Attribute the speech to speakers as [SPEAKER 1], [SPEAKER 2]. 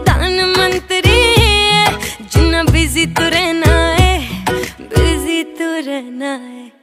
[SPEAKER 1] प्रधान मंत्री प्रधानमंत्री जिन्ना बिज़ी तू रहना है बिज़ी तू तो रहना है।